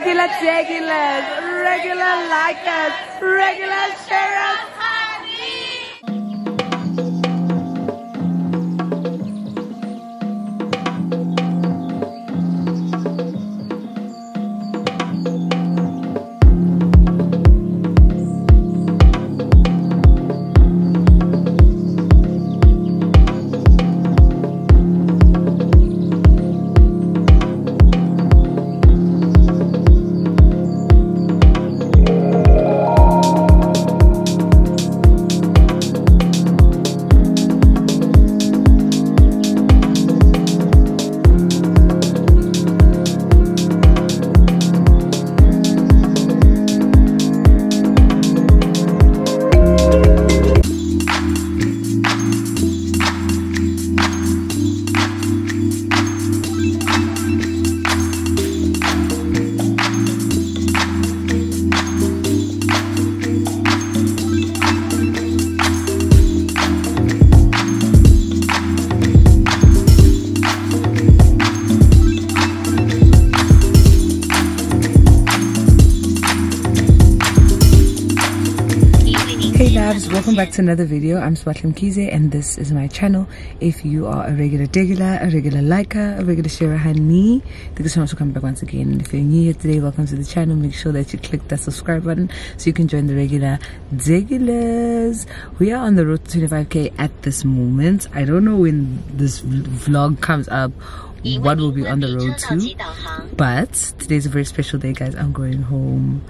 regular regulars, regular like likers, regular sharers. Welcome back to another video. I'm Sbahle Mkhize and this is my channel. If you are a regular regular, a regular liker, a regular sharer honey, thank you so much for coming back once again. And if you're new here today, welcome to the channel. Make sure that you click that subscribe button so you can join the regular regulars. We are on the road to 25k at this moment. I don't know when this vlog comes up what will be on the road to but today's a very special day guys i'm going home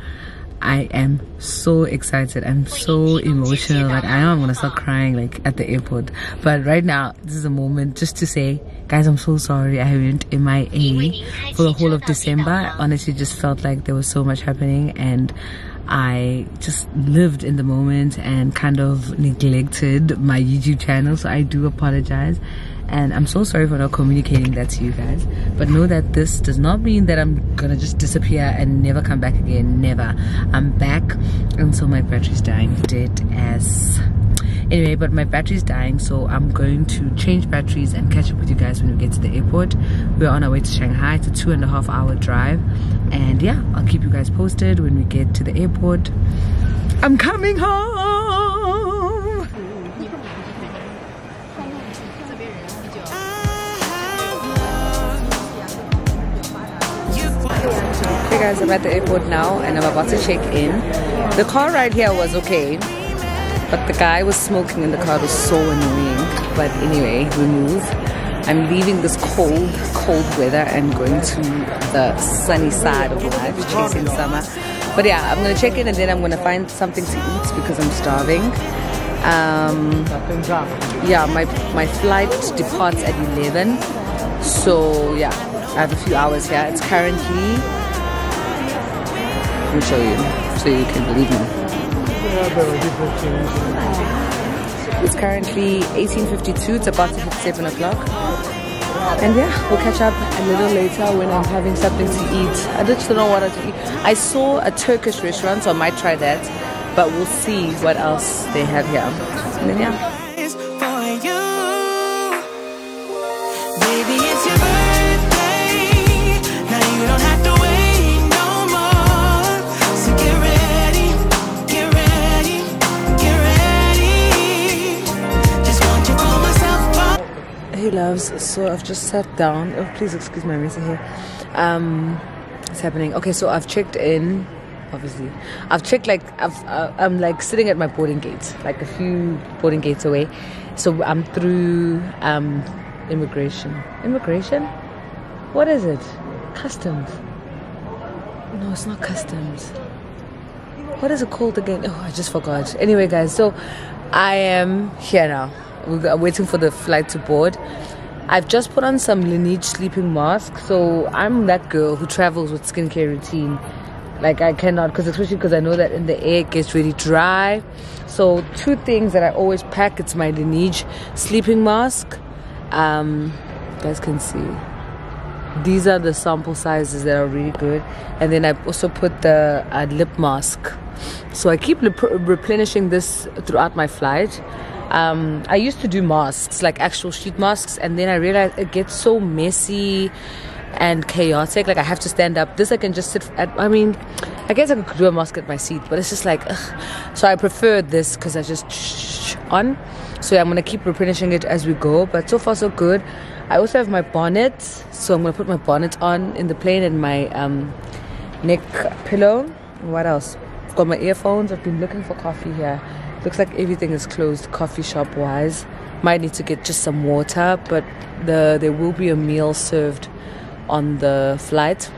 I am so excited. I'm so emotional. Like I know I'm gonna start crying like at the airport. But right now, this is a moment just to say, guys, I'm so sorry. I went MIA for the whole of December. I honestly just felt like there was so much happening and I just lived in the moment and kind of neglected my YouTube channel. So I do apologize and I'm so sorry for not communicating that to you guys. But know that this does not mean that I'm gonna just disappear and never come back again. Never. I'm back until my battery's dying. Dead as anyway but my battery's dying so I'm going to change batteries and catch up with you guys when we get to the airport. We're on our way to Shanghai. It's a two and a half hour drive. And yeah I'll keep you guys posted when we get to the airport. I'm coming home guys, I'm at the airport now and I'm about to check in. The car ride here was okay, but the guy was smoking in the car. It was so annoying. But anyway, we move. I'm leaving this cold, cold weather and going to the sunny side of life, chasing summer. But yeah, I'm gonna check in and then I'm gonna find something to eat because I'm starving. Um, yeah, my my flight departs at 11, so yeah, I have a few hours here. It's currently me show you so you can believe me. It's currently 18.52. It's about to hit 7 o'clock. And yeah, we'll catch up a little later when I'm having something to eat. I just don't know what to eat. I saw a Turkish restaurant, so I might try that. But we'll see what else they have here. And then yeah. Hey loves, so I've just sat down. Oh, please excuse my mess here. Um, what's happening? Okay, so I've checked in. Obviously, I've checked like I've uh, I'm like sitting at my boarding gate, like a few boarding gates away. So I'm through um immigration. Immigration? What is it? Customs? No, it's not customs. What is it called again? Oh, I just forgot. Anyway, guys, so I am here now. We're waiting for the flight to board. I've just put on some Laneige sleeping mask. So I'm that girl who travels with skincare routine. Like I cannot, because especially because I know that in the air it gets really dry. So two things that I always pack. It's my Laneige sleeping mask. Um, you guys can see these are the sample sizes that are really good and then i also put the uh, lip mask so i keep rep- replenishing this throughout my flight um, i used to do masks like actual sheet masks and then i realized it gets so messy and chaotic. Like I have to stand up. This I can just sit at. I mean, I guess I could do a mask at my seat, but it's just like, ugh. so I prefer this because I just on. So I'm gonna keep replenishing it as we go. But so far so good. I also have my bonnet, so I'm gonna put my bonnet on in the plane and my um, neck pillow. What else? I've got my earphones. I've been looking for coffee here. Looks like everything is closed, coffee shop wise. Might need to get just some water, but the there will be a meal served on the flight.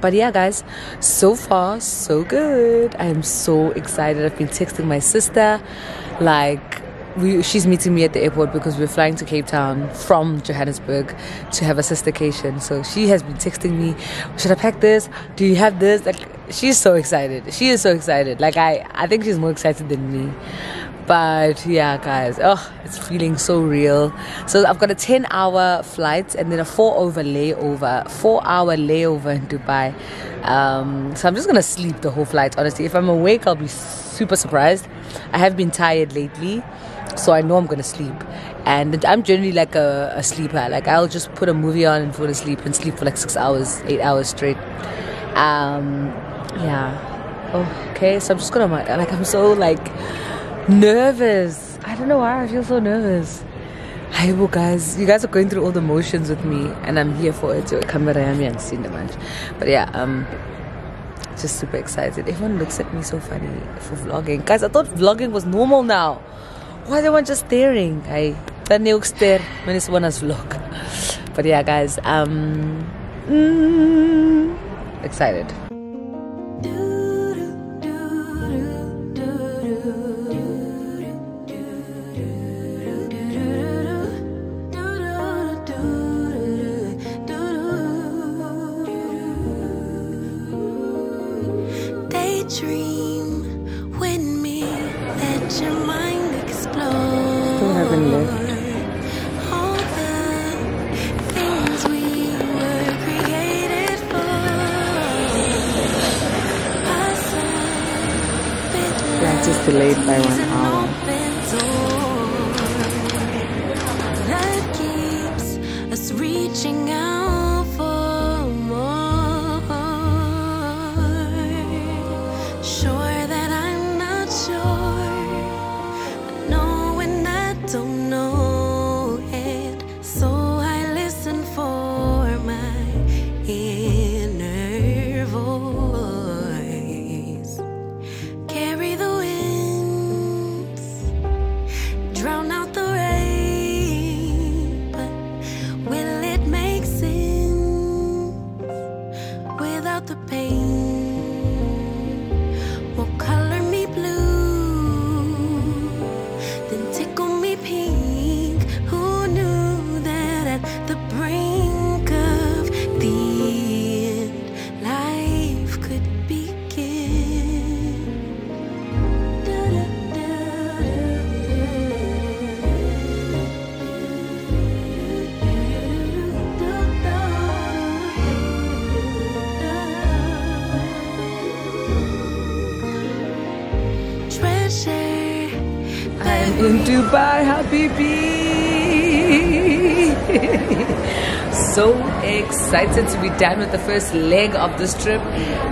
But yeah, guys, so far so good. I am so excited. I've been texting my sister, like we, she's meeting me at the airport because we're flying to Cape Town from Johannesburg to have a sistercation. So she has been texting me, should I pack this? Do you have this? Like she's so excited. She is so excited. Like I, I think she's more excited than me. But yeah, guys, oh, it's feeling so real. So I've got a 10 hour flight and then a four over layover, four hour layover in Dubai. Um, so I'm just gonna sleep the whole flight. Honestly, if I'm awake, I'll be super surprised. I have been tired lately, so I know I'm gonna sleep. And I'm generally like a, a sleeper. Like I'll just put a movie on and fall asleep and sleep for like six hours, eight hours straight. Um, yeah. Oh, okay. So I'm just gonna like I'm so like nervous. I don't know why I feel so nervous. Hi, well, guys, you guys are going through all the motions with me, and I'm here for it. to come. So, camera and seen the match, but yeah, um, just super excited. Everyone looks at me so funny for vlogging, guys. I thought vlogging was normal now. Why is everyone just staring? I nie ook stare when it's one as vlog. But yeah, guys, um, mm, excited. Habibi. so excited to be done with the first leg of this trip.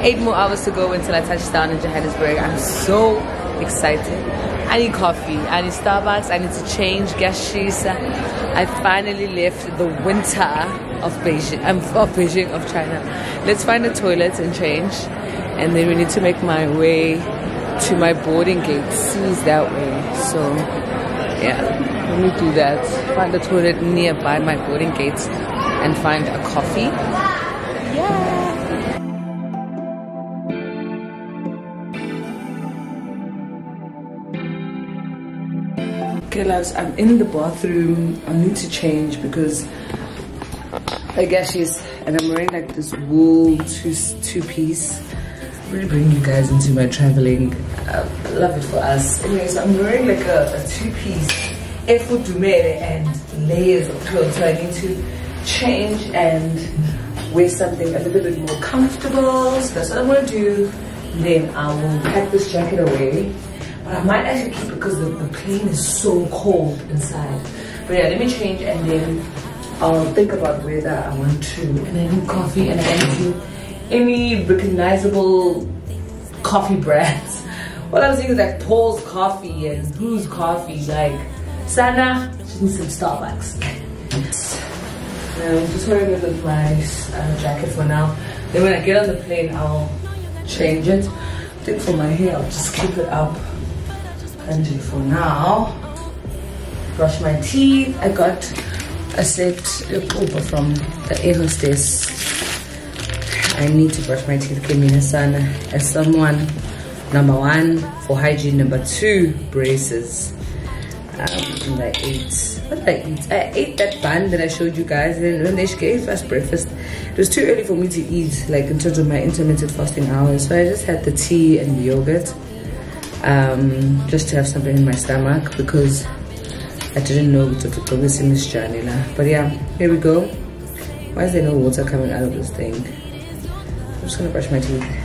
Eight more hours to go until I touch down in Johannesburg. I'm so excited. I need coffee. I need Starbucks. I need to change Gashisa. I finally left the winter of Beijing, um, of Beijing, of China. Let's find a toilet and change. And then we need to make my way to my boarding gate. Sees that way. So, yeah, let me do that. Find a toilet nearby my boarding gates and find a coffee. Yeah. Okay, loves, I'm in the bathroom. I need to change because I guess she's, and I'm wearing like this wool two two piece. Really bring you guys into my traveling. Love it for us. Anyways, I'm wearing like a, a two piece effort dumere and layers of clothes. So I need to change and wear something a little bit more comfortable. So that's what I'm gonna do. Then I will pack this jacket away. But I might actually keep it because the, the plane is so cold inside. But yeah, let me change and then I'll think about whether I want to. And need coffee and I need any recognizable coffee brands. What I'm thinking is like Paul's coffee and whose coffee, like Sana, she needs some Starbucks. I'm just wearing it with my uh, jacket for now. Then when I get on the plane, I'll change it. I think for my hair, I'll just keep it up. And for now, brush my teeth. I got a set of Uber from the air hostess. I need to brush my teeth. Give me a son as someone number one for hygiene, number two braces. Um, and I ate what did I eat? I ate that bun that I showed you guys, and when they gave us breakfast, it was too early for me to eat, like in terms of my intermittent fasting hours. So I just had the tea and the yogurt, um, just to have something in my stomach because I didn't know to go this in this journey. But yeah, here we go. Why is there no water coming out of this thing? I'm just gonna brush my teeth.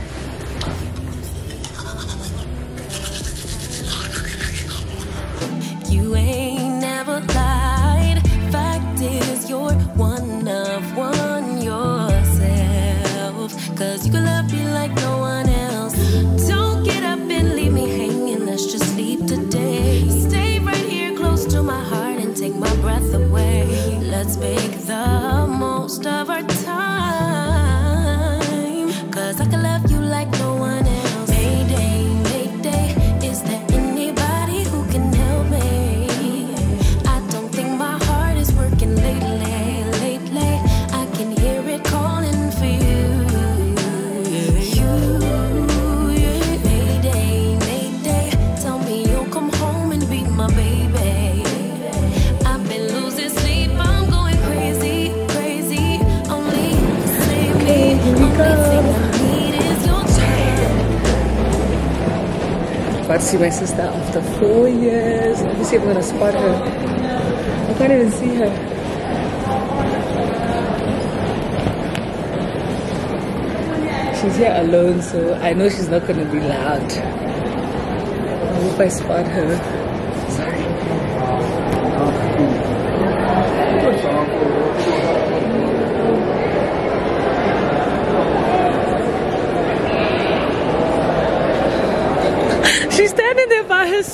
See my sister after four years. If I'm gonna spot her. I can't even see her. She's here alone, so I know she's not gonna be loud. I hope I spot her.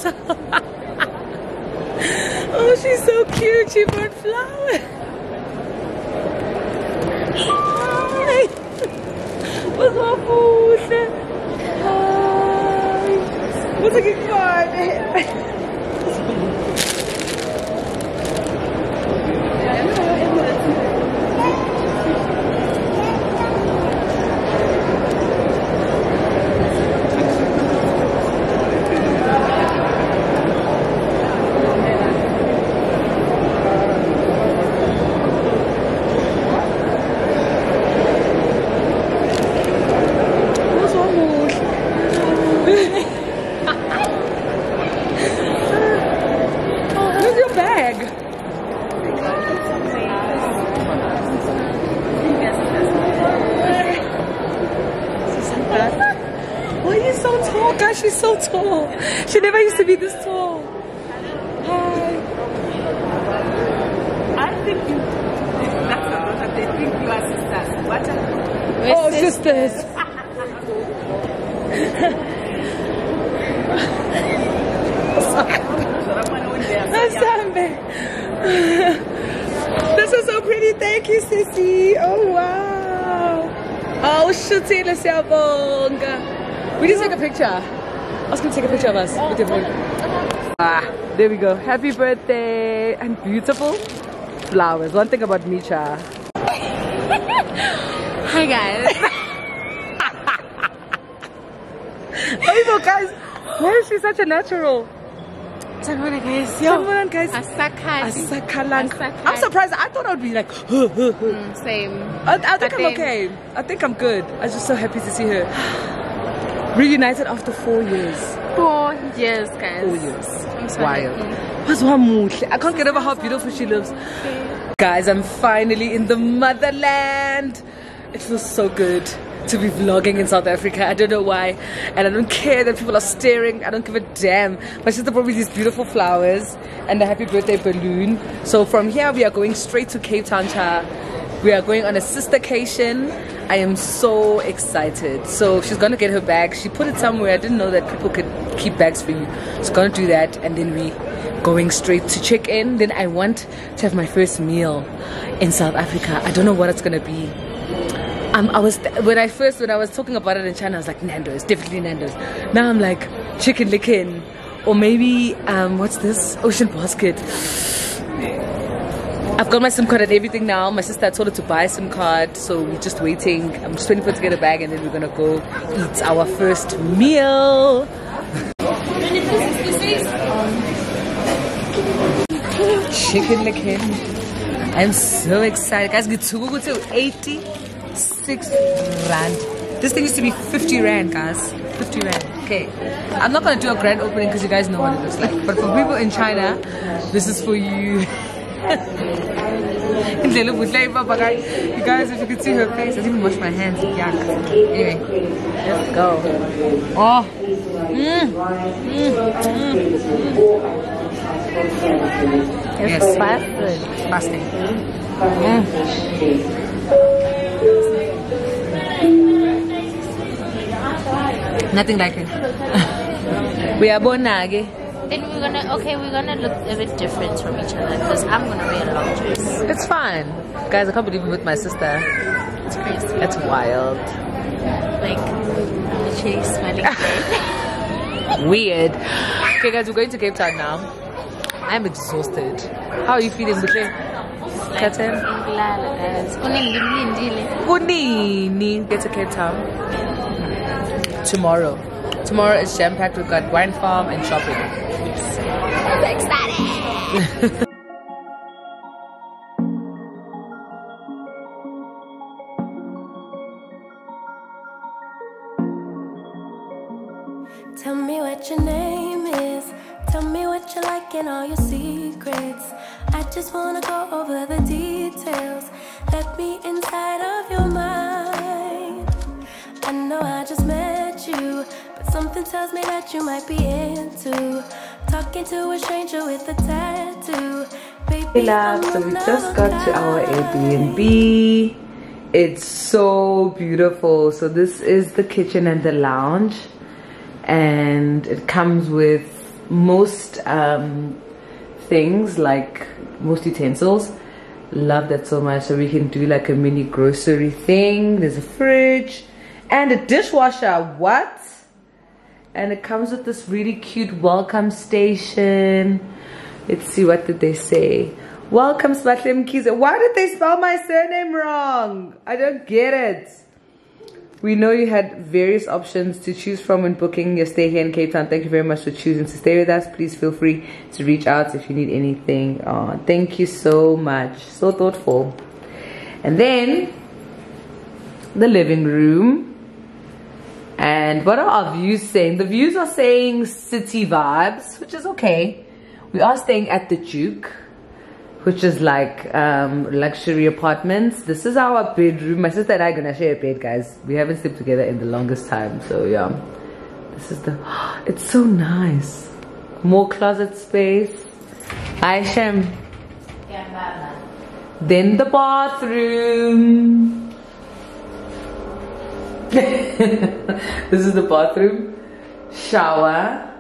あ。Asambe. This is so pretty. Thank you, Sissy. Oh, wow. Oh, Shutila Siabonga. We just take a picture. I was going to take a picture of us with your. Ah, there we go. Happy birthday. And beautiful flowers. One thing about Micha. Hi guys. Oh, you know, guys. Why is she such a natural? Sanibona guys. Sanibona, guys. Asakhathi. Asakalang. Asakhathi. I'm surprised. I thought I would be like, Mm, Same. I, I think But I'm then- okay. I think I'm good. I was just so happy to see her. Reunited after four years. Four years guys. Four years. I'm so Wild. happy. I can't get over how beautiful she looks. Guys, I'm finally in the motherland. It feels so good to be vlogging in South Africa. I don't know why. And I don't care that people are staring. I don't give a damn. My sister brought me these beautiful flowers and a happy birthday balloon. So from here, we are going straight to Cape Town. Cha. We are going on a sistercation. I am so excited. So she's gonna get her bag. She put it somewhere. I didn't know that people could keep bags for you. She's gonna do that, and then we going straight to check in. Then I want to have my first meal in South Africa. I don't know what it's gonna be. Um, I was when I first when I was talking about it in China, I was like Nando's, definitely Nando's. Now I'm like chicken licken, or maybe um, what's this Ocean Basket. I've got my SIM card and everything now. My sister told her to buy a SIM card, so we're just waiting. I'm just waiting for her to get a bag, and then we're gonna go eat our first meal. Chicken licken. I'm so excited, guys. Get to 86 rand. This thing used to be 50 rand, guys. 50 rand. Okay. I'm not gonna do a grand opening because you guys know what it looks like. But for people in China, this is for you. Indlela ubuhle ibaba guy. You guys, if you could see her face, I didn't wash my hands. Yuck. Anyway, let's go. Oh. Mm. Mm. Mm. Yes. Fasting. Mm. Nothing like it. we are born nage. Then we're gonna okay, we're gonna look a bit different from each other because I'm gonna wear a long dress. It's fine. Guys, I can't believe I'm with my sister. It's crazy. It's wild. Like literally smelling great. Weird. Okay, guys, we're going to Cape Town now. I'm exhausted. How are you feeling, Buhle? Katen? Ngilala, guys. Kunini. Get to Cape Town tomorrow. Tomorrow is jam packed. We've got wine farm and shopping. I'm excited. Tell me what your name is. Tell me what you like and all your secrets. I just wanna go over the details. Let me inside of your mind. I know I just met you, but something tells me that you might be into talking to a stranger with a tattoo. Baby, Hey love, so we just got to our Airbnb. It's so beautiful. So this is the kitchen and the lounge, and it comes with most um, things like most utensils. Love that so much. So we can do like a mini grocery thing. There's a fridge and a dishwasher. What? and it comes with this really cute welcome station. Let's see what did they say? Welcome Smatlem Kiza why did they spell my surname wrong? I don't get it. We know you had various options to choose from when booking your stay here in Cape Town. Thank you very much for choosing to stay with us. Please feel free to reach out if you need anything. Oh, thank you so much. So thoughtful. And then the living room and what are our views saying? The views are saying city vibes, which is okay. We are staying at the Duke, which is like um, luxury apartments. This is our bedroom. My sister and I are gonna share a bed, guys. We haven't slept together in the longest time, so yeah. This is the. It's so nice. More closet space. Hi, Shem. Then the bathroom. this is the bathroom. Shower.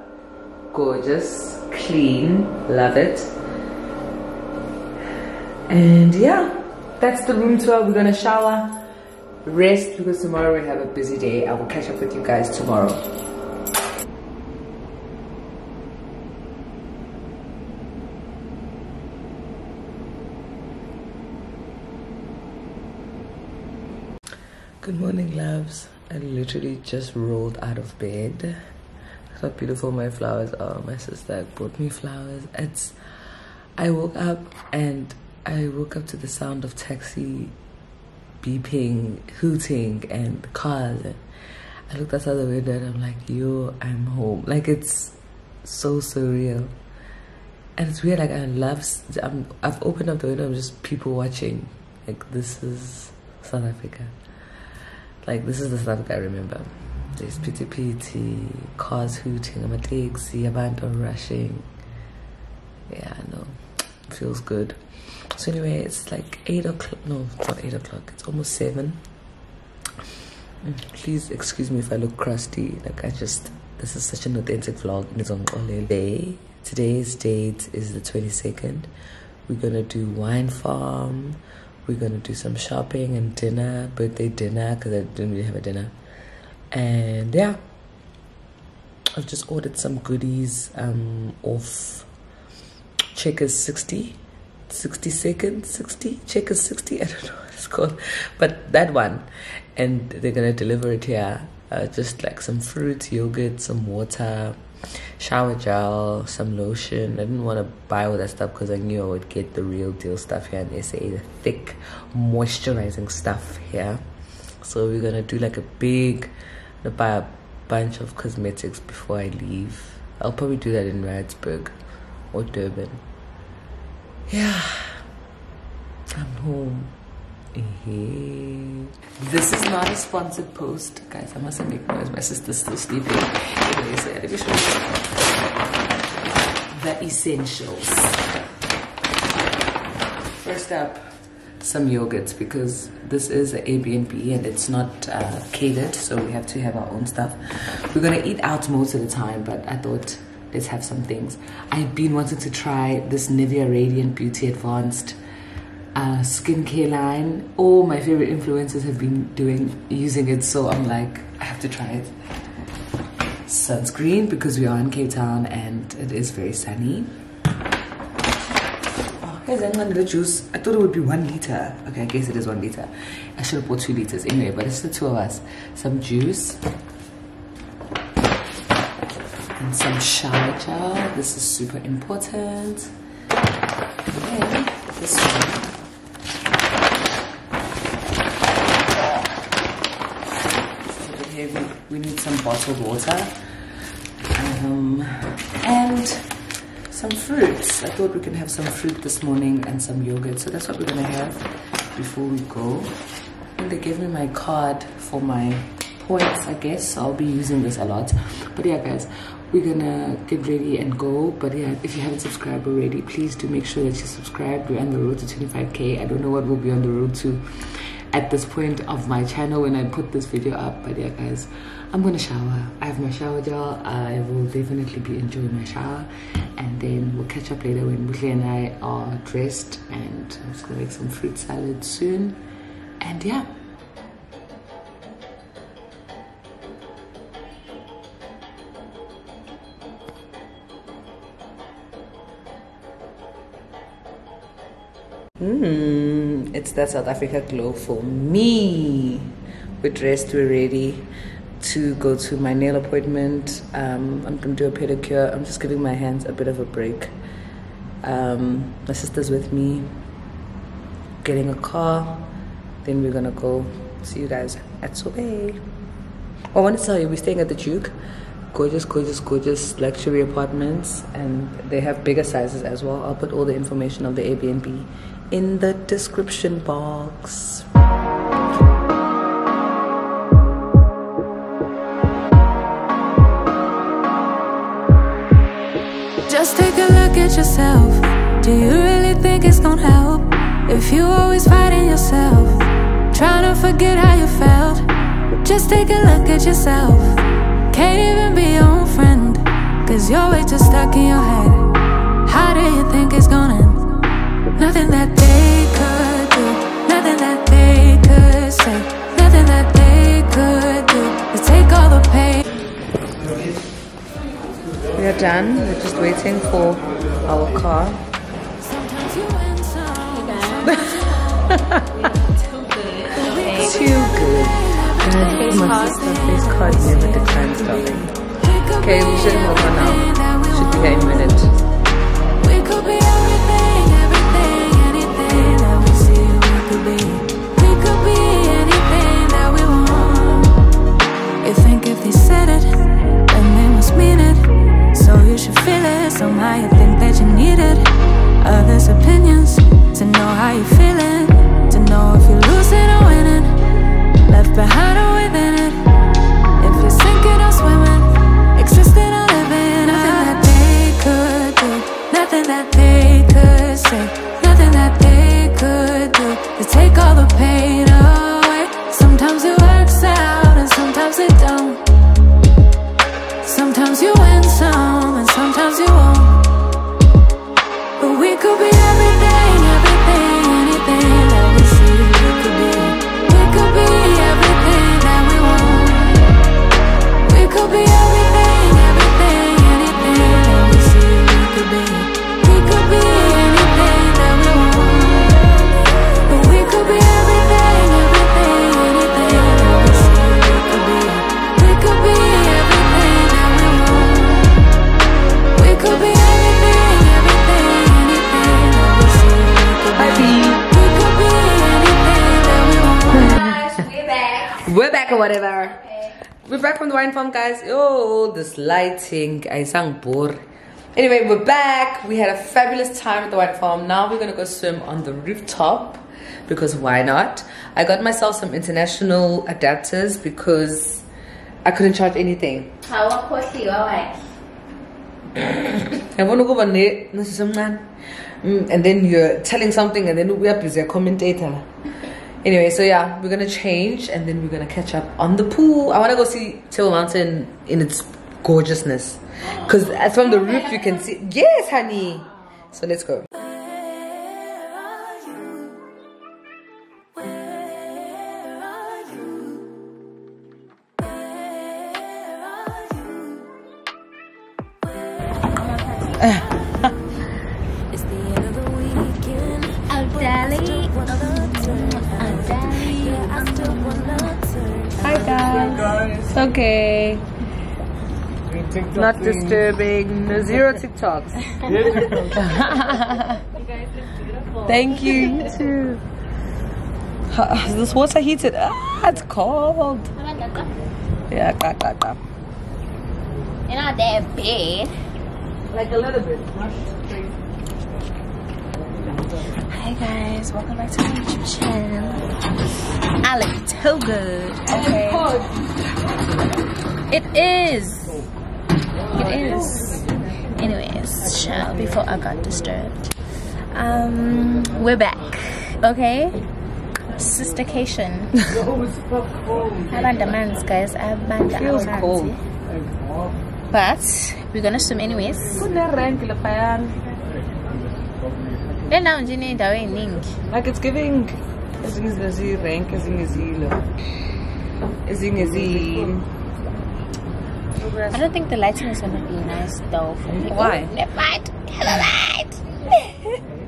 Gorgeous. Clean. Love it. And yeah, that's the room tour. We're gonna shower. Rest because tomorrow we have a busy day. I will catch up with you guys tomorrow. Good morning, loves. I literally just rolled out of bed. Look how beautiful my flowers are. My sister bought me flowers. It's. I woke up and I woke up to the sound of taxi beeping, hooting, and cars. I looked outside the window and I'm like, yo, I'm home. Like it's so surreal. And it's weird. Like I love. I'm, I've opened up the window. I'm just people watching. Like this is South Africa Like this is the stuff I remember. There's pity pity, cars hooting, I'm a taxi, abantu rushing. Yeah, I know. Feels good. So anyway, it's like eight o'clock. No, it's not eight o'clock. It's almost seven. Mm, Please excuse me if I look crusty. Like I just, this is such an authentic vlog. And It's on Day. Today's date is the twenty second. We're gonna do wine farm. We're gonna do some shopping and dinner, birthday dinner, because I didn't really have a dinner. And yeah, I've just ordered some goodies um, off Checkers 60, 60 seconds, 60, Checkers 60, I don't know what it's called, but that one. And they're gonna deliver it here. Uh, just like some fruit, yogurt, some water, shower gel, some lotion. I didn't want to buy all that stuff because I knew I would get the real deal stuff here in SA, the thick, moisturizing stuff here. So we're gonna do like a big, gonna buy a bunch of cosmetics before I leave. I'll probably do that in Radsburg or Durban. Yeah, I'm home. Eh. This is not a sponsored post, guys. I mustn't make noise. My sister's still sleeping. Anyway, so let me show you the essentials. First up, some yogurts because this is an Airbnb and it's not uh, catered, so we have to have our own stuff. We're gonna eat out most of the time, but I thought let's have some things. I've been wanting to try this Nivea Radiant Beauty Advanced uh, skincare line. All my favorite influencers have been doing using it, so I'm like, I have to try it. Sunscreen because we are in Cape Town and it is very sunny. Oh, here's another juice. I thought it would be one liter. Okay, I guess it is one liter. I should have bought two liters anyway, but it's the two of us. Some juice and some shower gel. This is super important. And this one. It's a bit heavy. We need some bottled water. Um, and some fruits. I thought we can have some fruit this morning and some yogurt. So that's what we're gonna have before we go. And they gave me my card for my points, I guess. I'll be using this a lot. But yeah, guys, we're gonna get ready and go. But yeah, if you haven't subscribed already, please do make sure that you subscribe. We're on the road to 25k. I don't know what we'll be on the road to at this point of my channel when I put this video up. But yeah, guys, I'm gonna shower. I have my shower gel. I will definitely be enjoying my shower, and then we'll catch up later when Buhle and I are dressed. And I'm just gonna make some fruit salad soon. And yeah. Mm, it's that South Africa glow for me. We're dressed, we're ready to go to my nail appointment. Um, I'm gonna do a pedicure. I'm just giving my hands a bit of a break. Um, my sister's with me, getting a car. Then we're gonna go see you guys at Sobe. I want to tell you, we're staying at the Duke. Gorgeous, gorgeous, gorgeous luxury apartments, and they have bigger sizes as well. I'll put all the information of the Airbnb in the description box. Take a look at yourself. Do you really think it's gonna help? If you always fighting yourself, trying to forget how you felt. Just take a look at yourself. Can't even be your own friend. Cause you're way too stuck in your head. How do you think it's gonna end? Nothing that they could do, nothing that they could say, nothing that they could do to take all the pain. We are done. We're just waiting for our car. Sometimes you win some. Too good. And my sister face card never declines, darling. Okay, we should move on now. Should be here in a minute. We could be everything, everything, anything that we see we could be. We could be anything that we want. You think if they said it, then they must mean it. So you should feel it. Some might think that you need it. Others' opinions. To know how you're feeling To know if you're losing or winning Left behind or within it. If you're sinking or swimming. Existing or living. Nothing that they could do. Nothing that they could say. Nothing that they could do To take all the pain Sometimes you win some and sometimes you won't. But we could be everything, We're back whatever. We're back from the wine farm, guys. Oh, this lighting. I sang bore. Anyway, we're back. We had a fabulous time at the wine farm. Now we're gonna go swim on the rooftop because why not? I got myself some international adapters because I couldn't charge anything. I want to go on there, no, she's man. Mm, and then you're telling something, and then we are busy a commentator. Anyway, so yeah, we're gonna change, and then we're gonna catch up on the pool. I want to go see Table Mountain in its gorgeousness, because from the roof you can see. Yes, honey. So let's go. Not disturbing. No zero TikToks. Thank you. You too. Is this water heated? Ah, it's cold. Yeah, ga, ga, ga. You're not that bad. Like a little bit. Hi guys, welcome back to my YouTube channel. I look too good. Okay. It is. It is. Anyways, child, before I got disturbed. Um, we're back. Okay. Sistercation. I Abanda mans, guys. Abanda Feels amanzi. cold. But we're gonna swim anyways. Kunerenki laphayana. Le ndawo nje iney'ndawo. Like it's giving ezinye izinto ziyi-rank ezinye ziyilo ezinye ziyi I don't think the lighting is gonna be nice though. For me. Why? Oh, never mind. Hello, light.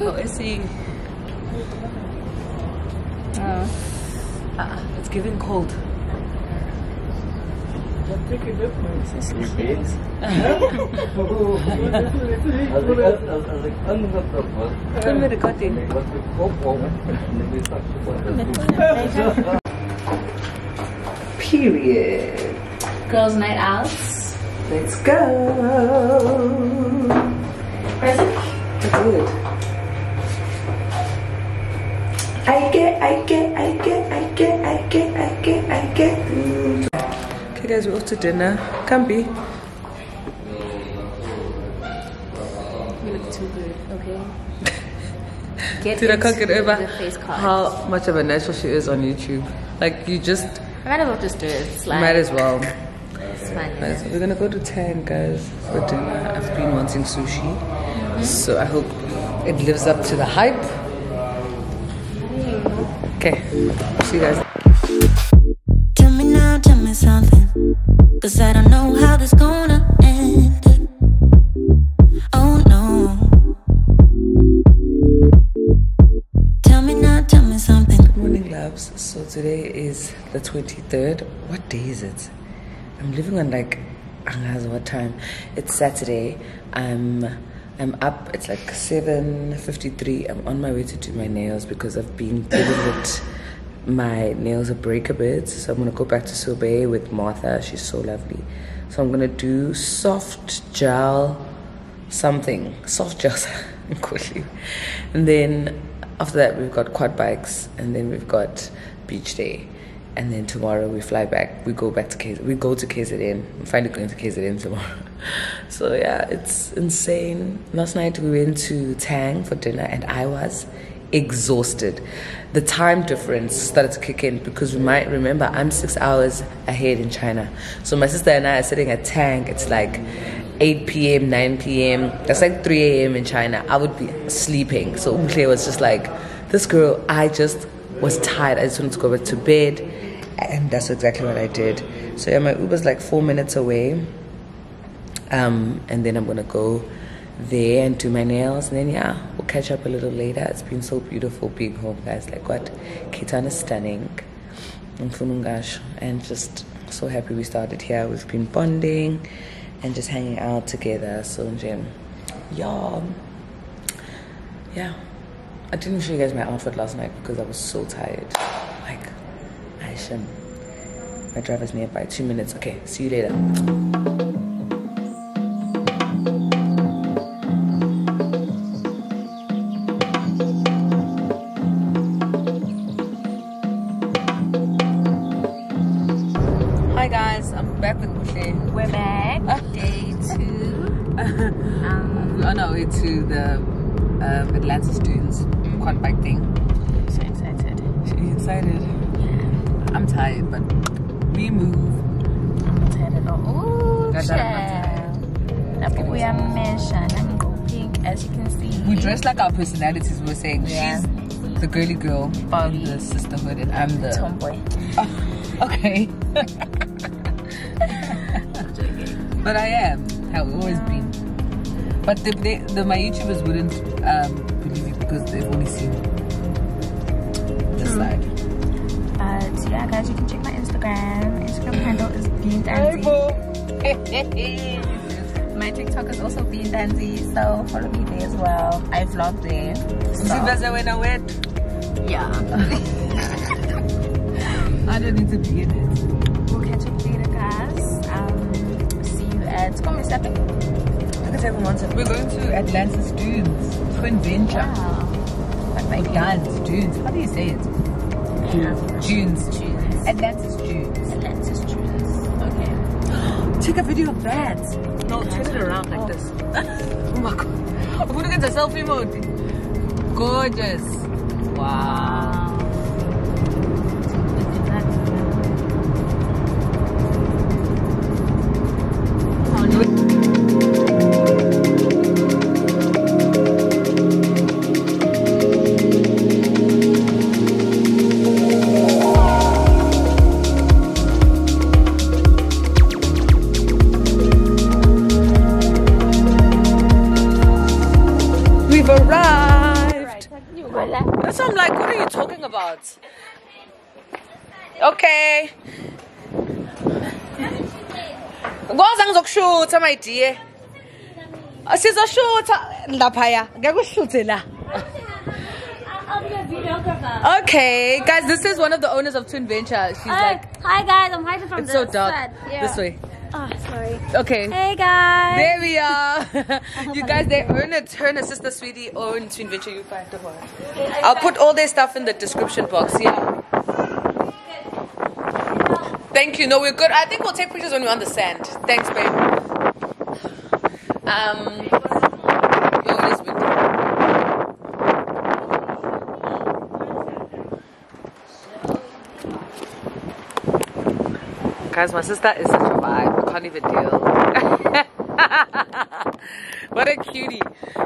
oh I see Oh. uh, it's giving cold Period Girls' night out. let's go good I get, I get, I get, I get, I get, I get, I get. Okay, guys, we're off to dinner. Can't be. You look too good. Okay. Get Dude, I can't get over the face card. how much of a natural she is on YouTube. Like, you just I might as well just do it. It's like might as well. it's fine. Might. We're gonna go to Tang, guys, for dinner. I've been wanting sushi, mm-hmm. so I hope it lives up to the hype. Okay, see you guys. Tell me now, tell me something. Cause I don't know how this gonna end. Oh no. Tell me now, tell me something. Good morning, loves. So today is the 23rd. What day is it? I'm living on like, angazi what time? It's Saturday. I'm I'm up. It's like 7:53. I'm on my way to do my nails because I've been dealing with my nails a break a bit. So I'm gonna go back to Sobe with Martha. She's so lovely. So I'm gonna do soft gel something soft gel and then after that we've got quad bikes and then we've got beach day and then tomorrow we fly back we go back to KZ we go to KZN I'm finally going to KZN tomorrow so yeah it's insane last night we went to Tang for dinner and I was exhausted. The time difference started to kick in because we might remember I'm six hours ahead in China. So my sister and I are sitting at Tang. It's like 8 p.m., 9 p.m. That's like 3 a.m. in China. I would be sleeping. So Umhle was just like, this girl, I just was tired. I just wanted to go back to bed. And that's exactly what I did. So yeah, my Uber's like four minutes away. Um, and then I'm gonna go there and do my nails. And then yeah, catch up a little later. It's been so beautiful being home, guys. Like what? Cape is stunning. And just so happy we started here. We've been bonding and just hanging out together. So Jim, y'all, yeah. I didn't show you guys my outfit last night because I was so tired. Like, I shouldn't. My driver's nearby. Two minutes. Okay, see you later. Way to the um, Atlantis Dunes quad bike thing. so excited. She excited. Yeah. I'm tired, but we move. I'm tired at all. Ooh, That's not- I'm child. That's we are mentioned. I'm go pink, as you can see. We dress like our personalities. We were saying Yeah. she's the girly girl from the sisterhood, and I'm the tomboy. okay. but I am. Have always been. But the, they, the my YouTubers wouldn't um, believe it because they've only seen this side. But yeah, guys, you can check my Instagram. Instagram handle is Bean Danzy. My TikTok is also Bean Danzy, so follow me there as well. I vlog there. So, Siveza when I went. yeah. I don't need to be in it. We'll catch up later, guys. Um, see you at Come Stepping. Look at everyone. We're going to Atlantis Dunes. Twin Venture. Wow. But Like like dance dunes. How do you say it? Dunes. Tunes. Atlantis Dunes. Atlantis Tunes. Okay. Take a video of that. No, turn it around like this. oh, oh my god. I'm gonna get a selfie mode. Gorgeous. Wow. Ngoza ngizokushutha my dear. Ah, sizoshutha laphaya. La. I'll be a videographer. Okay, guys, this is one of the owners of Twin Venture. She's Hi, like, hi guys, I'm hiding from it's the so dark. Yeah. This way. Oh, sorry. Okay. Hey guys. There we are. you guys, they own it. Her and her sister Sweetie own Twin Venture. You find the. I'll put all their stuff in the description box. Yeah. Thank you. No, we're good. I think we'll take pictures when the sand. Thanks, babe. Um. Yo, it is. Guys, my sister is such a vibe. I can't even deal. what a cutie.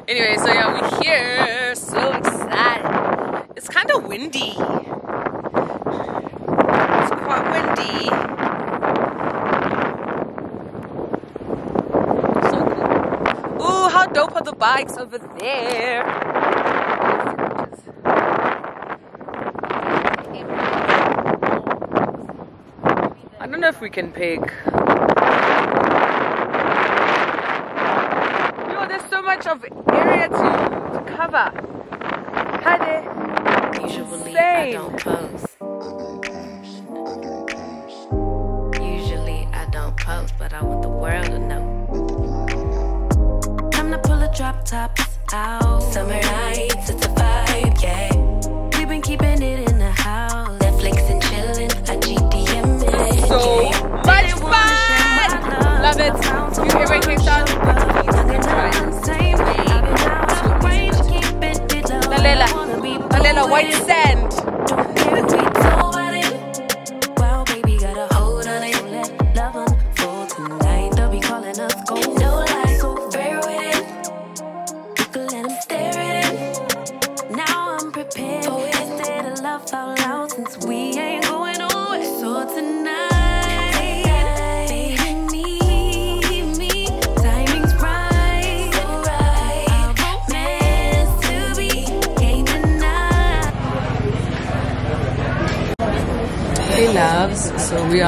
Anyway, so yeah, we're here. So excited. It's kind of windy. It's quite windy. So cool. Ooh, how dope are the bikes over there? I don't know if we can pick. Yo, there's so much of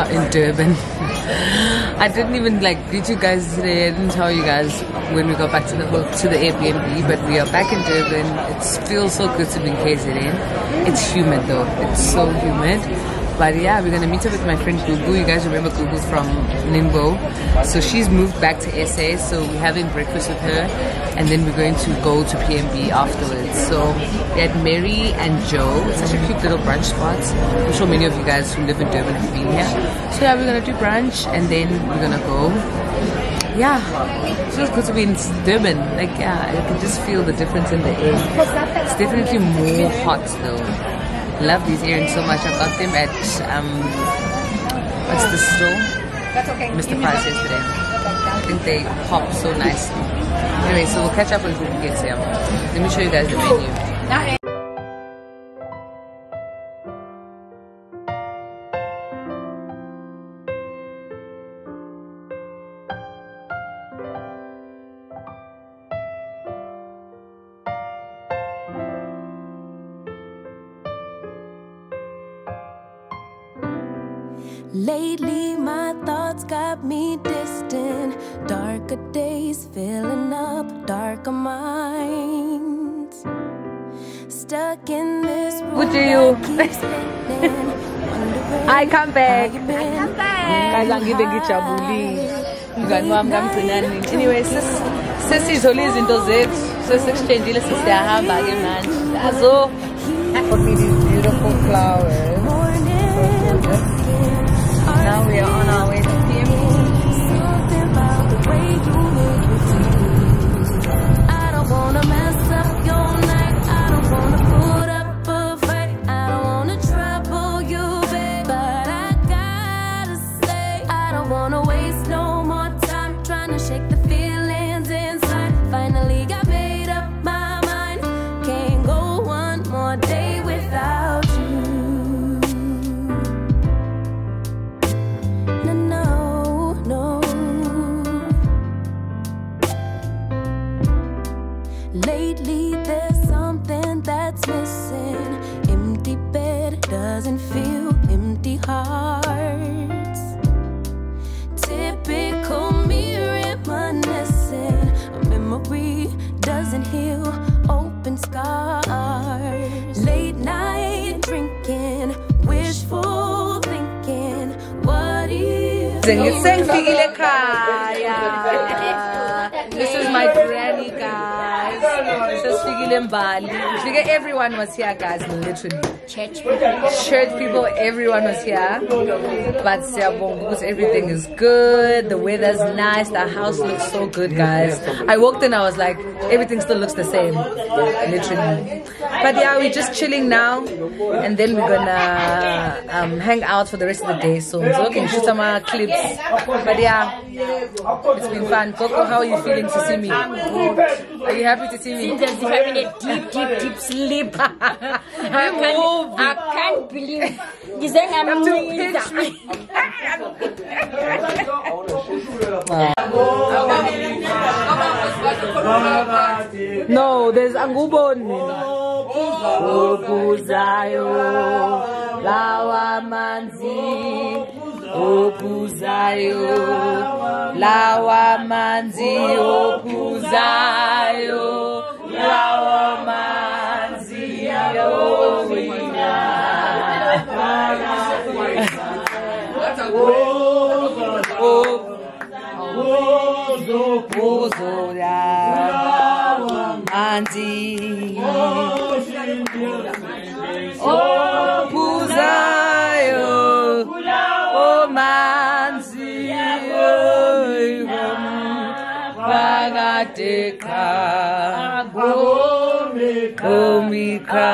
are in Durban. I didn't even like greet you guys today. I didn't tell you guys when we got back to the to the Airbnb, but we are back in Durban. It feels so good to be in KZN. It's humid though. It's so humid. But yeah, we're gonna meet up with my friend Gugu. You guys remember Gugu from Ningbo? So she's moved back to SA. So we're having breakfast with her, and then we're going to go to PMB afterwards. So we had Mary and Joe. It's such a cute little brunch spot. I'm sure many of you guys who live in Durban have been here. So yeah, we're gonna do brunch, and then we're gonna go yeah, it feels good to be in Durban. Like, yeah, I can just feel the difference in the air. It's definitely more hot though. Love these earrings so much. I got them at um, what's the store? Mr. Price yesterday. I think they pop so nicely. Anyway, so we'll catch up when Gugu gets here. Let me show you guys the menu. Lately, my thoughts got me distant. Darker days up minds. Stuck in this. What do you- that keeps spinning, wondering I come back. how you been Guys, angibe ngijabulile. Mngani wami kamgcinani. Anyway, sis sesizole izinto zethu. Sesexchangeile sesiyahamba ke manje. Azo. Got me these beautiful flowers. Now we are on our way if? Sengifikile ekhaya. This is my granny, guys. Sesifikile Mbali. Figure everyone was here, guys, literally. Church people. Church people, everyone was here. But siyabonga because everything is good. The weather's nice. The house looks so good, guys. I walked in, I was like, everything still looks the same. Literally. But yeah, we're just chilling now. And then we're gonna um, hang out for the rest of the day. So we can shoot some uh, clips. But yeah, it's been fun. Coco, how are you feeling to see me? Are you happy to see me? Just having a deep, deep, deep sleep. I can't, I can't believe. He's saying I'm have to pinch me. No, there's anguboni. Okuzayo lawa manzi okuzayo lawa manzi okuzayo lawa manzi yowina Uzoya manzi. Okuzayo Bagateka Omika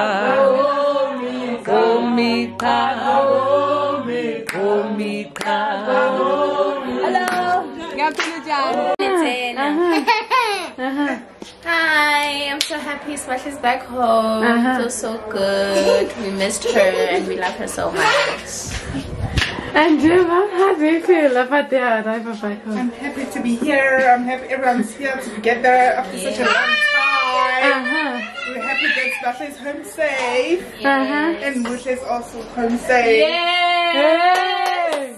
uh-huh. uh-huh. Hi, I'm so happy Smash is back home. Uh-huh. Feels so good. We missed her and we love her so much. And Jim, how do you feel about the arrival back home? I'm happy to be here. I'm happy everyone's here together after such a long time. Uh-huh. We're happy that Sasha is home safe. Uh-huh. And Musha is also home safe. Hey!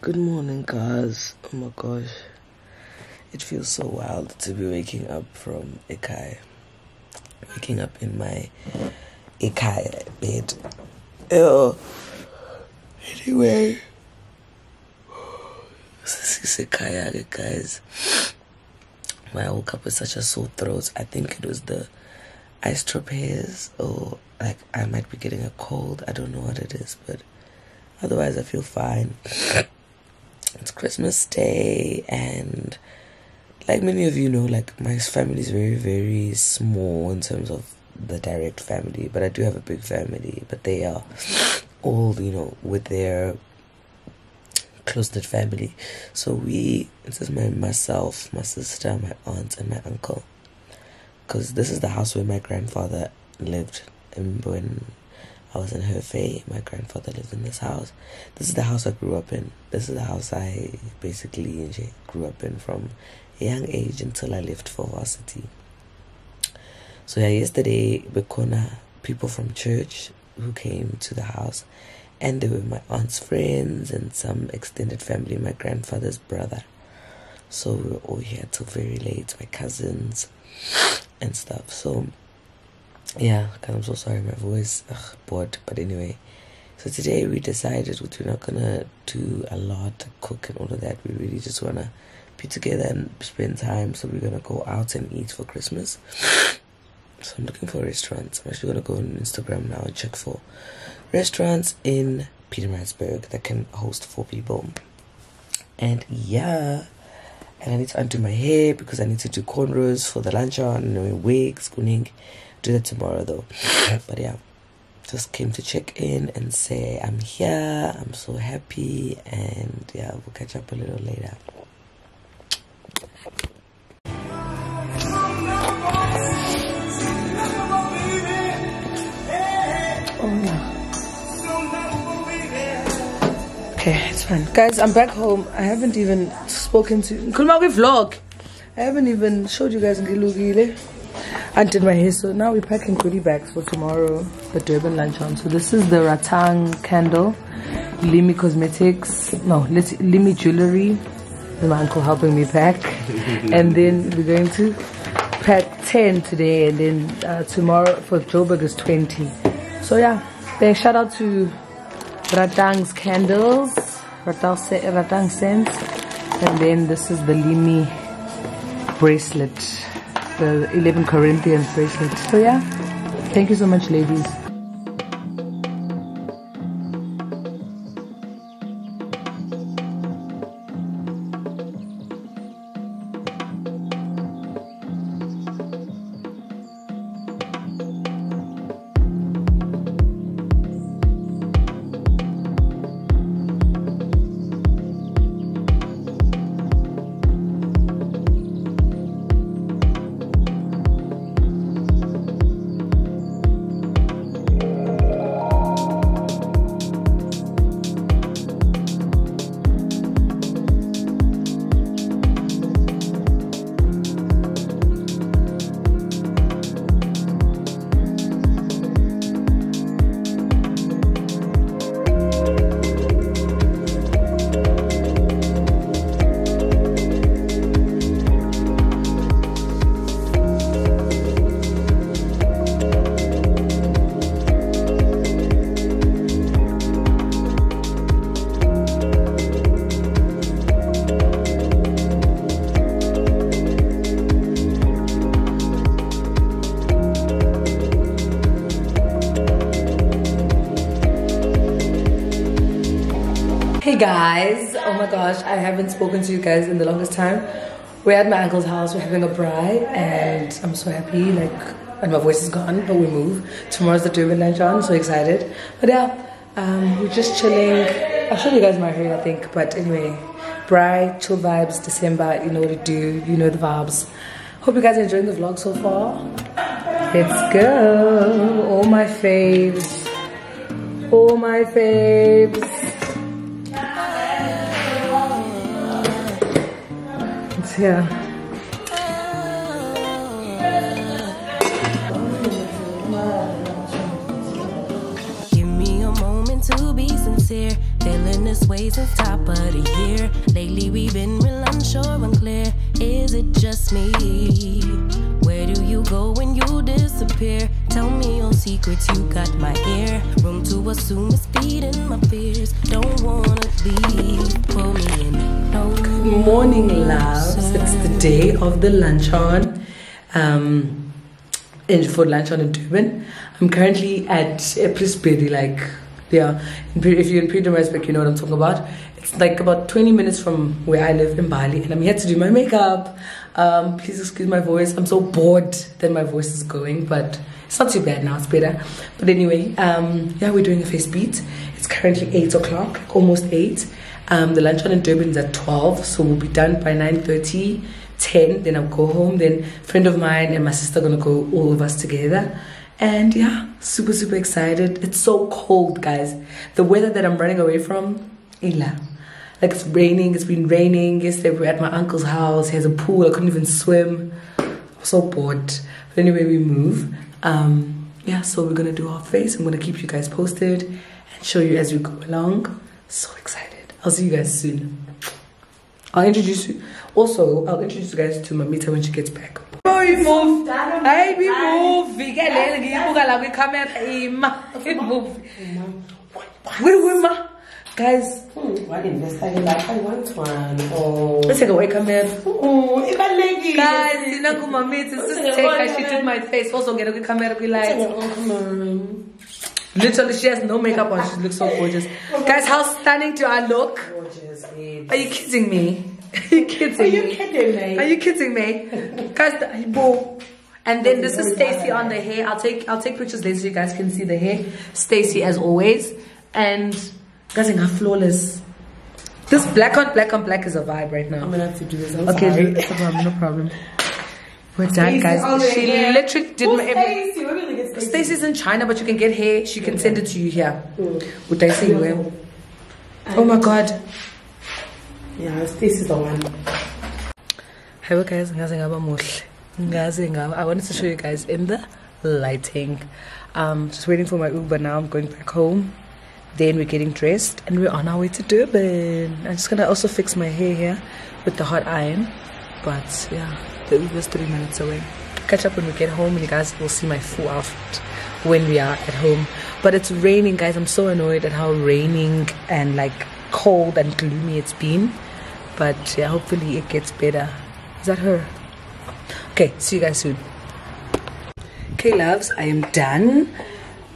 Good morning, guys. Oh my gosh. It feels so wild to be waking up from Ikai. Waking up in my Ikai bed. Ew. Anyway. This is Ikai, guys. When I woke up with such a sore throat, I think it was the ice hairs, or like I might be getting a cold. I don't know what it is, but otherwise I feel fine. it's Christmas Day, and like many of you know, like my family is very, very small in terms of the direct family, but I do have a big family. But they are all, you know, with their close knit family. So we, this is my myself, my sister, my aunt, and my uncle. Because this is the house where my grandfather lived. Remember when I was in Hefei, my grandfather lived in this house. This is the house I grew up in. This is the house I basically grew up in from a young age until I left for varsity. So yeah, yesterday, Bekona, people from church who came to the house, and they were my aunt's friends and some extended family, my grandfather's brother. So we were all here till very late, my cousins and stuff. So yeah, I'm so sorry, my voice, ugh, bored. But anyway, so today we decided we're not gonna do a lot, cook and all of that. We really just wanna be together and spend time. So we're gonna go out and eat for Christmas. So I'm looking for restaurants. I'm actually gonna go on Instagram now and check for restaurants in Pietermaritzburg that can host four people. And yeah, and I need to undo my hair because I need to do cornrows for the luncheon and my wigs, kuning. Do that tomorrow though. But yeah, just came to check in and say I'm here. I'm so happy, and yeah, we'll catch up a little later. Okay, it's fine. Guys, I'm back home. I haven't even spoken to Kulma we vlog. I haven't even showed you guys Ngilugile. I did my hair, so now we're packing goodie bags for tomorrow, the Durban luncheon. So this is the Ratang candle, Limi Cosmetics, no, let's Limi Jewelry. My uncle helping me pack. and then we're going to pack 10 today, and then uh, tomorrow for Joburg is 20. So yeah, then shout out to Ratang's candles, Ratang, Ratang scents, and then this is the Limi bracelet, the 11 Corinthians bracelet. So yeah, thank you so much, ladies. Guys, oh my gosh, I haven't spoken to you guys in the longest time. We're at my uncle's house, we're having a braai, and I'm so happy. Like, and my voice is gone, but we move. Tomorrow's the Durban lunch on, so excited. But yeah, um, we're just chilling. I'll show you guys my hair, I think. But anyway, bright, chill vibes, December, you know what to do, you know the vibes. Hope you guys are enjoying the vlog so far. Let's go. All my faves. All my faves. Here. Give me a moment to be sincere. Feeling this way since top of the year. Lately we've been real unsure, unclear. Is it just me? Where do you go when you disappear? Tell me your secrets, you got my ear. Room to assume it's feeding my fears. Don't wanna leave, pull me in. No. Good morning, loves. It's the day of the luncheon. Um, in for luncheon in Durban. I'm currently at Eprisberry, like yeah. If you're in Pietermaritzburg, you know what I'm talking about. It's like about 20 minutes from where I live in Mbali, and I'm here to do my makeup. Um, please excuse my voice. I'm so bored that my voice is going, but it's not too bad now. It's better. But anyway, um, yeah, we're doing a face beat. It's currently eight o'clock, almost eight. Um, the luncheon in Durban is at 12, so we'll be done by 9:30. 10 then i'll go home then friend of mine and my sister are gonna go all of us together and yeah super super excited it's so cold guys the weather that i'm running away from ila like it's raining it's been raining yesterday we were at my uncle's house he has a pool i couldn't even swim I'm so bored but anyway we move um yeah so we're gonna do our face i'm gonna keep you guys posted and show you as we go along so excited i'll see you guys soon I'll introduce you. Also, I'll introduce you guys to Mamita when she gets back. Boy, move. Hey, be move. Ngikelele ngiyibuka la kwicamera ima. Move. Wait, wait, Guys, hmm, walinvesta-ke lapha i-one-one oh let's hmm, take away camera. Oh, Guys, sina take her. She did my face. Also, get a camera light. Literally, she has no makeup on. She looks so gorgeous. Guys, how stunning do I look? Gorgeous, babes. Are you kidding me? Are you kidding Are you me? kidding me? Are you kidding me? guys, whoa. And then this is Stacy on the hair. I'll take I'll take pictures later so you guys can see the hair. Stacy as always. And guys, I'm flawless. This black on black on black is a vibe right now. I'm gonna have to do this. I'm Okay, sorry. no problem, no problem. We're done, Stacy on the guys. She literally did Who's my Stacy? We're gonna get Stacy. Stacy's in China, but you can get hair. She can send it to you here. Would I say well? Oh my god. Yeah, Stacy's the one. Hello guys, ngaze ngaba muhle. Ngaze ngaba. I wanted to show you guys in the lighting. Um, just waiting for my Uber now. I'm going back home. Then we're getting dressed and we're on our way to Durban. I'm just gonna also fix my hair here with the hot iron. But yeah, the Uber's three minutes away. Catch up when we get home and you guys will see my full outfit when we are at home. But it's raining, guys. I'm so annoyed at how raining and like cold and gloomy it's been. But yeah, hopefully it gets better. Is that her? Okay, see you guys soon. Okay, loves, I am done.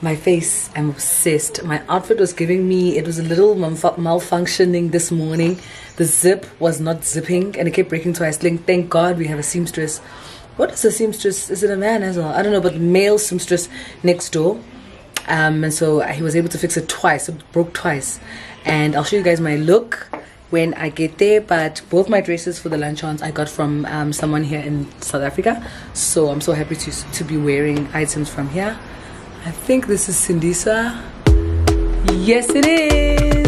My face, I'm obsessed. My outfit was giving me, it was a little malfu- malfunctioning this morning. The zip was not zipping and it kept breaking twice. Like, thank God we have a seamstress. What is a seamstress? Is it a man as well? I don't know, but male seamstress next door. Um, and so he was able to fix it twice. It broke twice. And I'll show you guys my look when I get there. But both my dresses for the luncheons I got from um, someone here in South Africa. So I'm so happy to, to be wearing items from here. I think this is Sindisa. Yes, it is.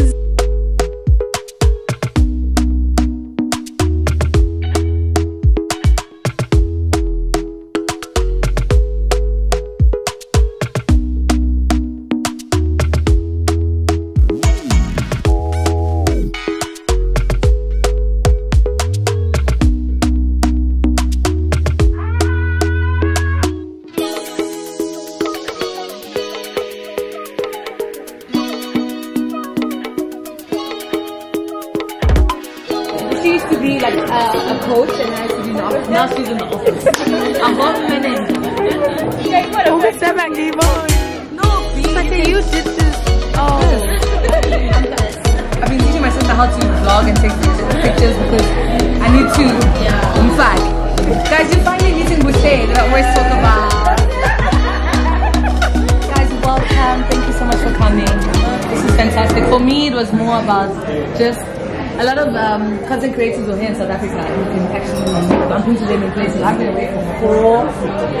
Content creators were here in South Africa who can actually bump into them in places. I've been away for four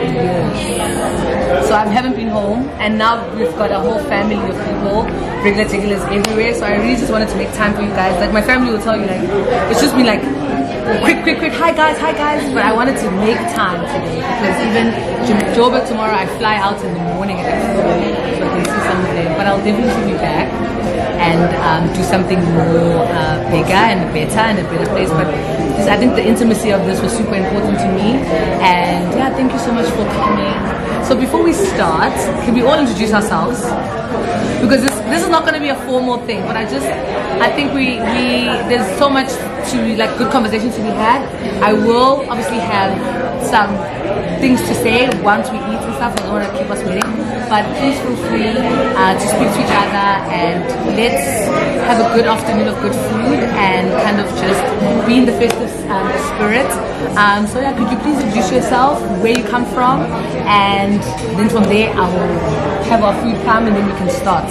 years. So I haven't been home, and now we've got a whole family of people, regular regulars everywhere. So I really just wanted to make time for you guys. Like my family will tell you, like it's just been like quick, quick, quick. Hi guys, hi guys. But I wanted to make time today because even Joburg tomorrow, I fly out in the morning at like so I can see. But I'll definitely be back and um, do something more uh, bigger and better and a better place. But this, I think the intimacy of this was super important to me. And yeah, thank you so much for coming. So before we start, can we all introduce ourselves? Because this, this is not going to be a formal thing, but I just I think we we there's so much to like good conversation to be had. I will obviously have some things to say once we eat and stuff. I don't want to keep us waiting, but please feel free uh, to speak to each other and let's have a good afternoon of good food and kind of just be in the festive um, spirit. Um, so yeah, could you please introduce yourself, where you come from, and then from there I will have our food come and then we can start.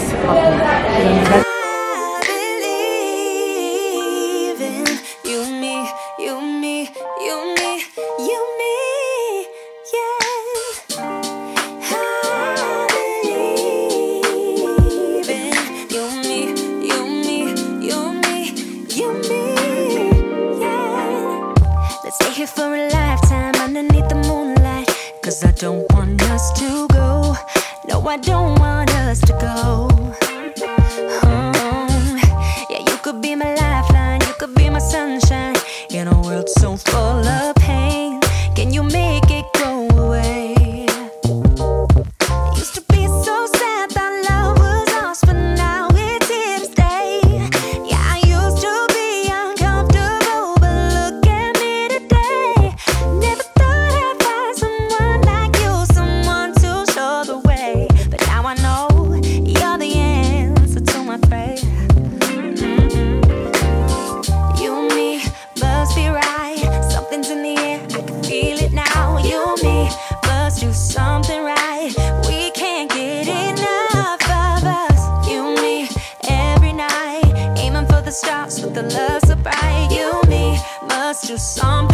Must something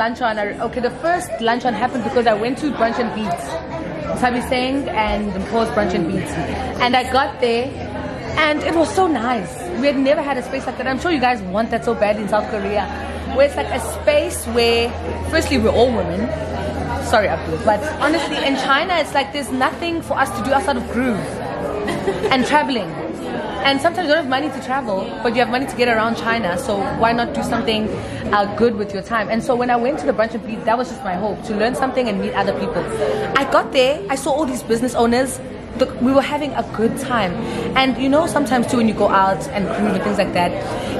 like on, okay, the first lunch on happened because I went to Brunch and Beats, Sabi Singh and Paul's Brunch and Beats. And I got there and it was so nice. We had never had a space like that. I'm sure you guys want that so bad in South Korea. Where it's like a space where, firstly, we're all women. Sorry, Abdul. But honestly, in China, it's like there's nothing for us to do outside of groove and traveling. And sometimes you don't have money to travel, but you have money to get around China. So why not do something uh, good with your time? And so when I went to the brunch and beat, that was just my hope to learn something and meet other people. I got there, I saw all these business owners. Look, we were having a good time, and you know sometimes too when you go out and groove and things like that,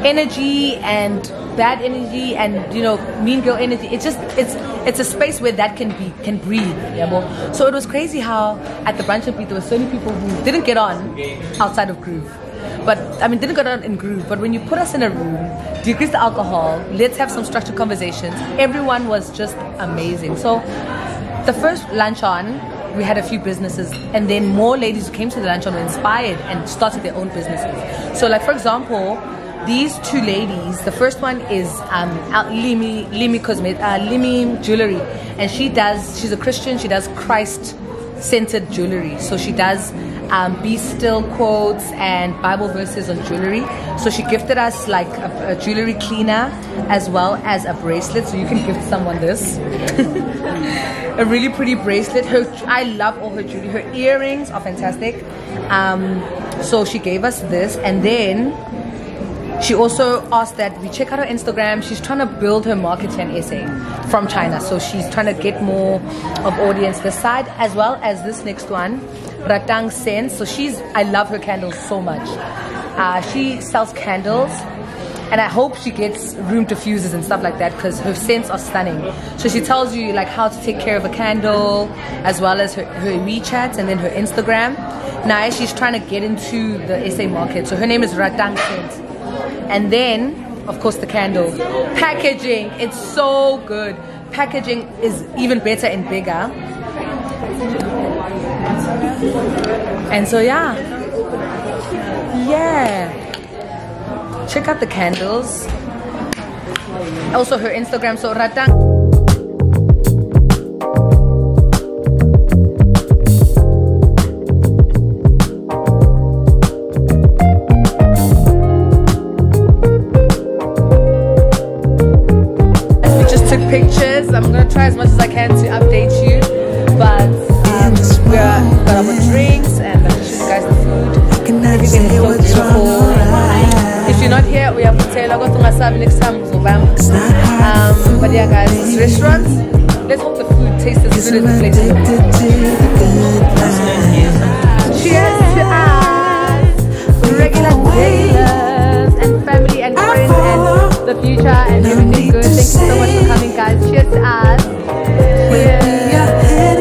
energy and bad energy and you know mean girl energy. It's just it's it's a space where that can be can breathe. Yeah, well, so it was crazy how at the brunch and beat there were so many people who didn't get on outside of groove. But I mean, didn't go down in groove. But when you put us in a room, decrease the alcohol, let's have some structured conversations. Everyone was just amazing. So the first lunch on, we had a few businesses, and then more ladies who came to the lunch on were inspired and started their own businesses. So, like for example, these two ladies, the first one is um, Limi Limi Cosmet, uh, Limi Jewelry, and she does. She's a Christian. She does Christ centered jewelry. So she does um, be still quotes and Bible verses on jewelry. So she gifted us like a, a jewelry cleaner as well as a bracelet. So you can gift someone this. a really pretty bracelet. Her, I love all her jewelry. Her earrings are fantastic. Um, so she gave us this, and then she also asked that we check out her Instagram. She's trying to build her marketing essay from China, so she's trying to get more of audience this side as well as this next one, Ratang Scent. So she's I love her candles so much. Uh, she sells candles and I hope she gets room diffusers and stuff like that because her scents are stunning. So she tells you like how to take care of a candle as well as her, her WeChat and then her Instagram. Now she's trying to get into the SA market. So her name is Ratang Scent. And then, of course, the candle. Packaging, it's so good. Packaging is even better and bigger. And so yeah. Yeah. Check out the candles. Also her instagram so ratang. Pictures. I'm gonna try as much as i can to update you but if you're not here, we have to tell you, to Masabi next time. Um, but yeah, guys, this restaurant, let's hope the food tastes as good as the place. Cheers to us, regular dailers, and family and friends, and the future, and everything good. Thank you so much for coming, guys. Cheers to us. Cheers.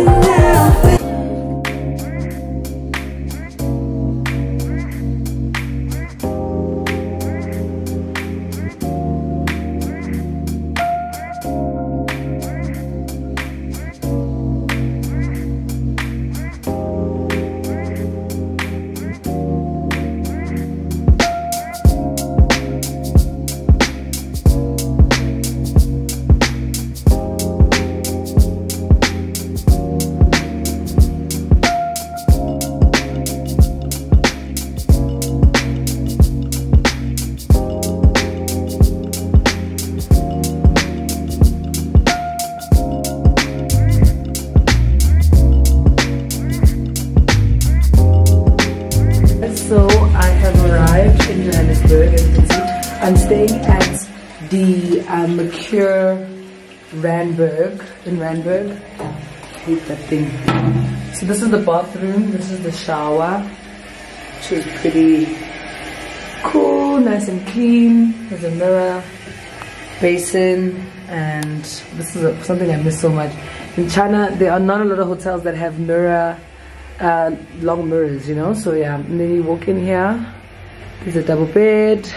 100. Hate that thing. So this is the bathroom. This is the shower. Which is pretty cool, nice and clean. There's a mirror, basin, and this is a, something I miss so much. In China, there are not a lot of hotels that have mirror, uh, long mirrors, you know? So yeah, and then you walk in here. There's a double bed.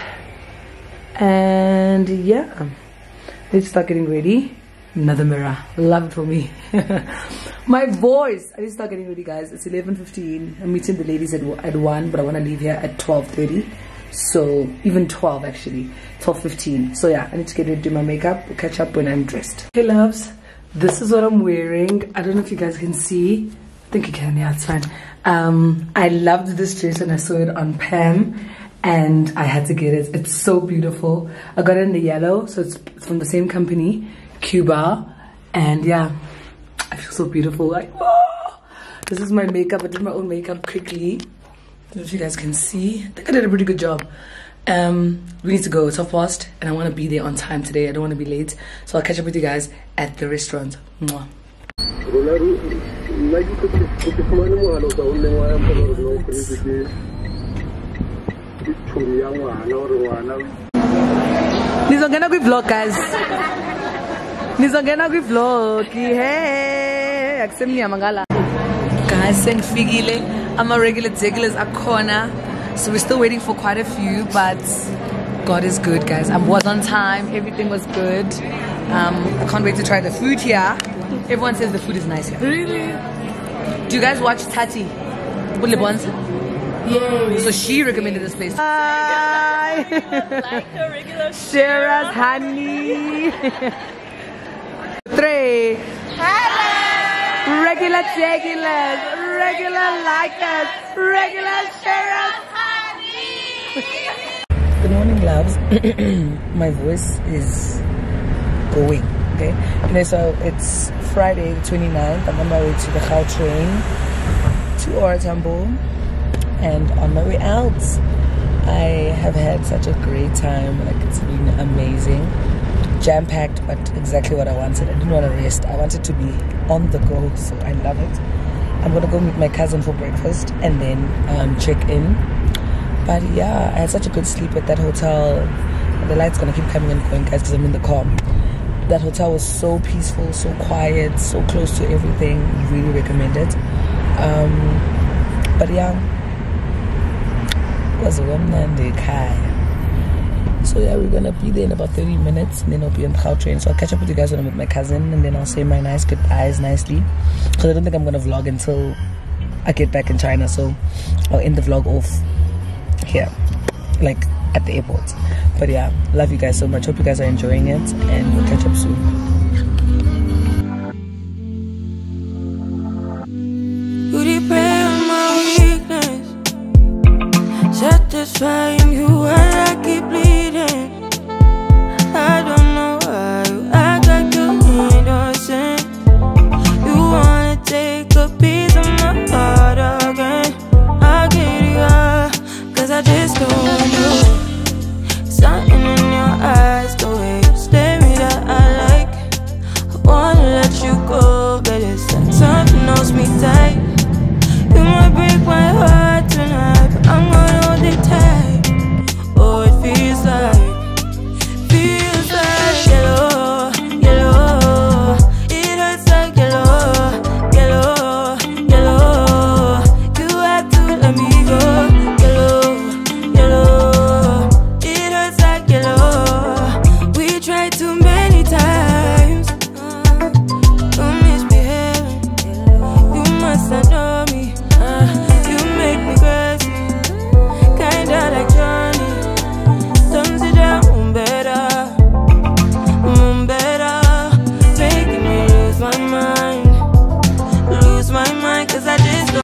And yeah, let's start getting ready. Another mirror, love it for me. My voice. I need to start getting ready, guys. It's 11:15. I'm meeting the ladies at at one, but I want to leave here at 12:30. So even 12 actually, 12:15. So yeah, I need to get ready to do my makeup. Catch up when I'm dressed. Hey loves, this is what I'm wearing. I don't know if you guys can see. I think you can, yeah, it's fine. Um, I loved this dress and I saw it on Pam and I had to get it. It's so beautiful. I got it in the yellow, so it's from the same company, Cuba. And yeah, I feel so beautiful. Like, oh, this is my makeup. I did my own makeup quickly. I if you guys can see. I think I did a pretty good job. Um, we need to go. It's half past, and I want to be there on time today. I don't want to be late, so I'll catch up with you guys at the restaurant. Mwah. nizongena kwi-vlog guys nizongena kwi-vlog hey akusemnyama ngala. Guys sengifikile ama-regular regulars akhona. So we're still waiting for quite a few but god is good guys. I was on time. Everything was good. Um, i can't wait to try the food here. Everyone says the food is nice here. Really? Do you guys watch tati Bulibons? So she recommended this place. Hi. like the regular Shara's honey. Three. Regular regulars. regular likers, regular sharers. Good morning, loves. My voice is going. Okay, you so it's Friday, the 29th. I'm on my way to the Gautrain to OR Tambo, and on my way out, I have had such a great time. Like it's been amazing, jam packed, but exactly what I wanted. I didn't want to rest. I wanted to be on the go, so I love it. I'm gonna go meet my cousin for breakfast and then um, check in. But yeah, I had such a good sleep at that hotel. The light's gonna keep coming and going, guys, because I'm in the car. That hotel was so peaceful, so quiet, so close to everything. Really recommend it. Um, but yeah, was a woman So yeah, we're gonna be there in about 30 minutes, and then I'll be on the train. So I'll catch up with you guys when I'm with my cousin, and then I'll say my nice goodbyes nicely. Because I don't think I'm gonna vlog until I get back in China. So I'll end the vlog off here, like at the airport. But yeah, love you guys so much. Hope you guys are enjoying it, and we'll catch up soon. Satisfying you.